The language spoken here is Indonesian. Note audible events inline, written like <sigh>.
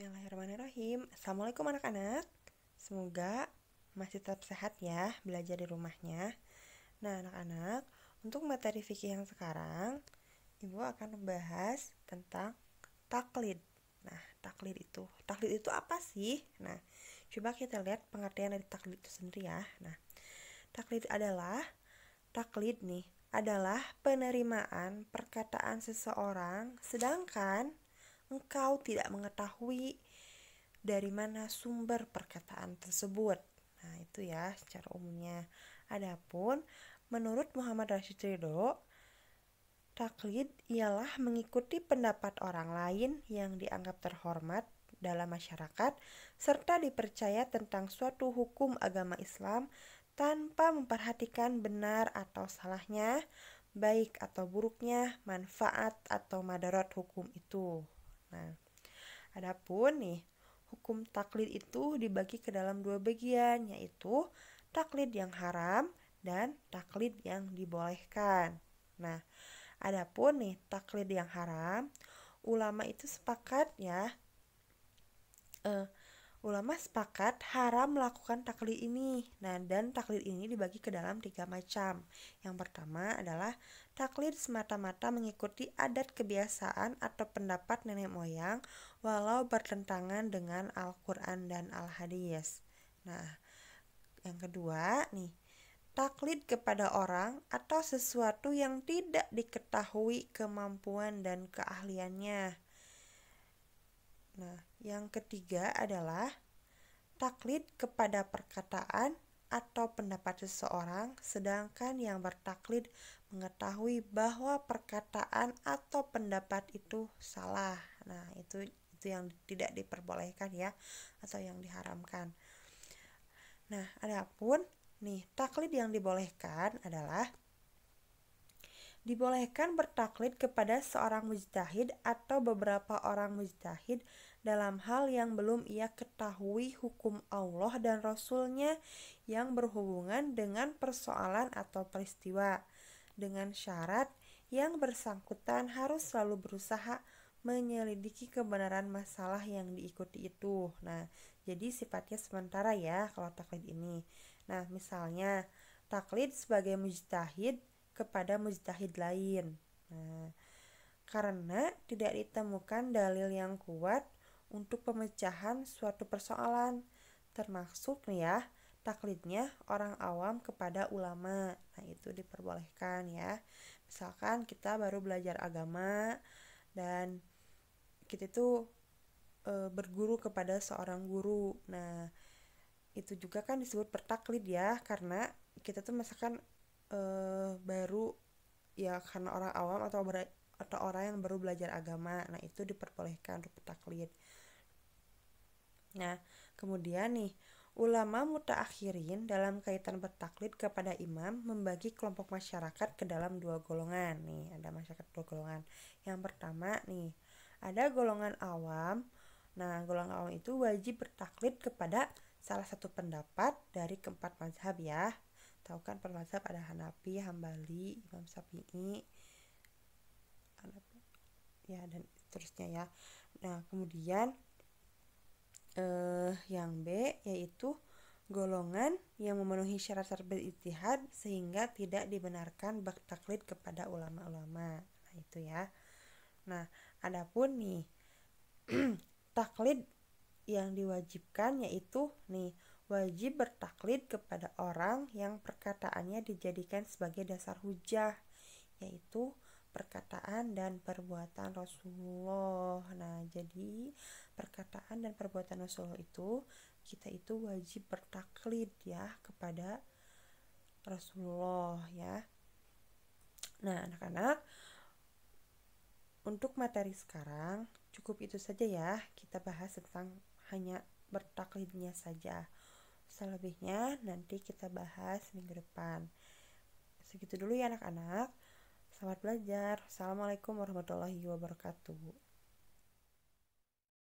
Bismillahirrahmanirrahim. Assalamualaikum anak-anak. Semoga masih tetap sehat ya Belajar di rumahnya. Nah anak-anak Untuk materi fikih yang sekarang Ibu akan membahas tentang taklid. Nah taklid itu. Taklid itu apa sih? Nah coba kita lihat pengertian dari taklid itu sendiri ya. Nah taklid adalah Taklid nih adalah penerimaan perkataan seseorang sedangkan engkau tidak mengetahui dari mana sumber perkataan tersebut. Nah, itu ya secara umumnya. Adapun menurut Muhammad Rashid Ridho, taklid ialah mengikuti pendapat orang lain yang dianggap terhormat dalam masyarakat serta dipercaya tentang suatu hukum agama Islam tanpa memperhatikan benar atau salahnya, baik atau buruknya, manfaat atau madarat hukum itu. Nah, adapun nih, hukum taklid itu dibagi ke dalam dua bagian, yaitu taklid yang haram dan taklid yang dibolehkan. Nah, adapun nih taklid yang haram, ulama itu sepakat ya. Uh, ulama sepakat haram melakukan taklid ini. Nah, dan taklid ini dibagi ke dalam tiga macam. Yang pertama adalah taklid semata-mata mengikuti adat kebiasaan atau pendapat nenek moyang walau bertentangan dengan Al-Qur'an dan Al-Hadis. Nah, yang kedua nih, taklid kepada orang atau sesuatu yang tidak diketahui kemampuan dan keahliannya Nah, yang ketiga adalah taklid kepada perkataan atau pendapat seseorang, sedangkan yang bertaklid mengetahui bahwa perkataan atau pendapat itu salah. Nah, itu itu yang tidak diperbolehkan ya atau yang diharamkan. Nah, adapun nih taklid yang dibolehkan adalah dibolehkan bertaklid kepada seorang mujtahid atau beberapa orang mujtahid dalam hal yang belum ia ketahui hukum Allah dan Rasulnya yang berhubungan dengan persoalan atau peristiwa dengan syarat yang bersangkutan harus selalu berusaha menyelidiki kebenaran masalah yang diikuti itu. Nah, jadi sifatnya sementara ya kalau taklid ini. Nah, misalnya taklid sebagai mujtahid kepada mujtahid lain. Nah, karena tidak ditemukan dalil yang kuat untuk pemecahan suatu persoalan termasuk nih ya taklidnya orang awam kepada ulama. Nah itu diperbolehkan ya. Misalkan kita baru belajar agama dan kita itu e, berguru kepada seorang guru. Nah itu juga kan disebut bertaklid ya karena kita tuh misalkan e, baru ya karena orang awam atau ber, atau orang yang baru belajar agama nah itu diperbolehkan untuk bertaklid Nah, kemudian nih, ulama mutaakhirin dalam kaitan bertaklid kepada imam membagi kelompok masyarakat ke dalam dua golongan. Nih, ada masyarakat dua golongan. Yang pertama nih, ada golongan awam. Nah, golongan awam itu wajib bertaklid kepada salah satu pendapat dari keempat mazhab ya. Tahu kan per mazhab ada Hanafi, Hambali, Imam Syafi'i, ya dan seterusnya ya. Nah, kemudian eh, yang B yaitu golongan yang memenuhi syarat-syarat berijtihad sehingga tidak dibenarkan bak taklid kepada ulama-ulama. Nah, itu ya. Nah, adapun nih <clears throat> taklid yang diwajibkan yaitu nih wajib bertaklid kepada orang yang perkataannya dijadikan sebagai dasar hujah yaitu perkataan dan perbuatan Rasulullah. Nah, jadi perkataan dan perbuatan Rasulullah itu kita itu wajib bertaklid ya kepada Rasulullah ya. Nah, anak-anak untuk materi sekarang cukup itu saja ya. Kita bahas tentang hanya bertaklidnya saja. Selebihnya nanti kita bahas minggu depan. Segitu dulu ya anak-anak. Selamat belajar. Assalamualaikum warahmatullahi wabarakatuh.